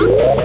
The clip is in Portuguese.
Yeah.